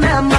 na